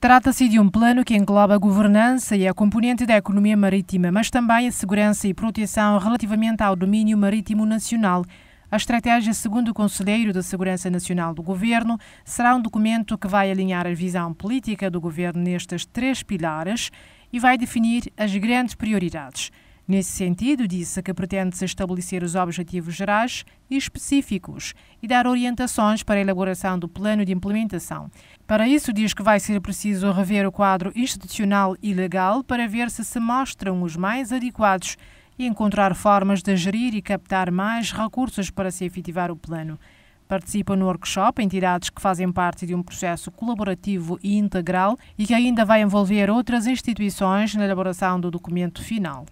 Trata-se de um plano que engloba a governança e a componente da economia marítima, mas também a segurança e proteção relativamente ao domínio marítimo nacional. A estratégia, segundo o Conselheiro da Segurança Nacional do Governo, será um documento que vai alinhar a visão política do governo nestes três pilares e vai definir as grandes prioridades. Nesse sentido, disse que pretende-se estabelecer os objetivos gerais e específicos e dar orientações para a elaboração do plano de implementação. Para isso, diz que vai ser preciso rever o quadro institucional e legal para ver se se mostram os mais adequados e encontrar formas de gerir e captar mais recursos para se efetivar o plano. Participam no workshop entidades que fazem parte de um processo colaborativo e integral e que ainda vai envolver outras instituições na elaboração do documento final.